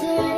to